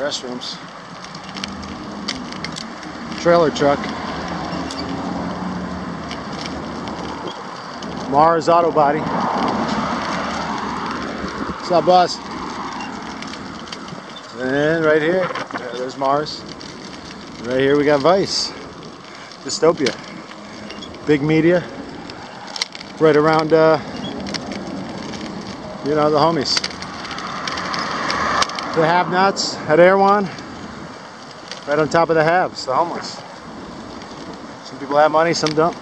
restrooms. Trailer truck. Mars Auto Body. What's up, boss? And right here, there's Mars. Right here we got Vice. Dystopia. Big media. Right around, uh, you know, the homies. The have-nots at Erewhon. Right on top of the haves, the homeless. Some people have money, some don't.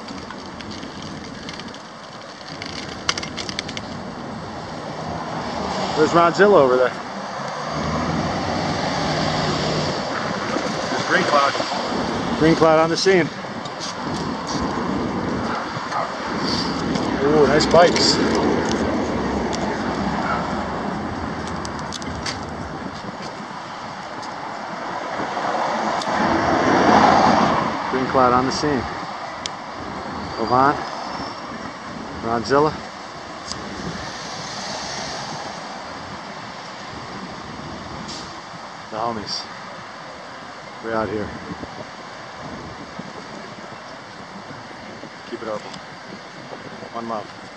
There's Ronzilla over there. There's Green Cloud. Green Cloud on the scene. Ooh, nice bikes. Cloud on the scene. Ovan. Ronzilla. The homies. We're out here. Keep it open. One love.